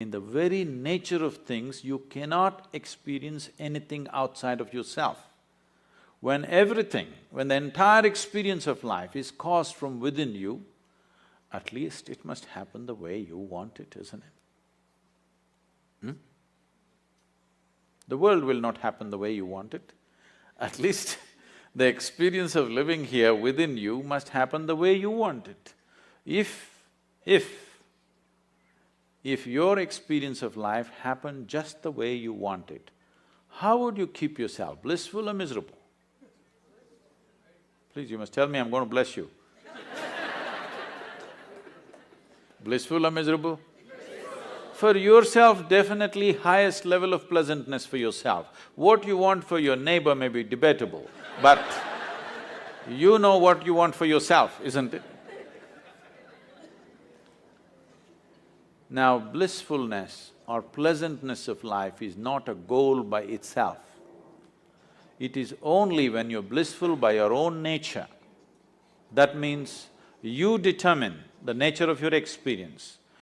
In the very nature of things, you cannot experience anything outside of yourself. When everything, when the entire experience of life is caused from within you, at least it must happen the way you want it, isn't it? Hmm? The world will not happen the way you want it. At least the experience of living here within you must happen the way you want it. If… if if your experience of life happened just the way you want it, how would you keep yourself, blissful or miserable? Please, you must tell me, I'm going to bless you. blissful or miserable? For yourself, definitely highest level of pleasantness for yourself. What you want for your neighbor may be debatable, but you know what you want for yourself, isn't it? Now, blissfulness or pleasantness of life is not a goal by itself. It is only when you're blissful by your own nature. That means you determine the nature of your experience.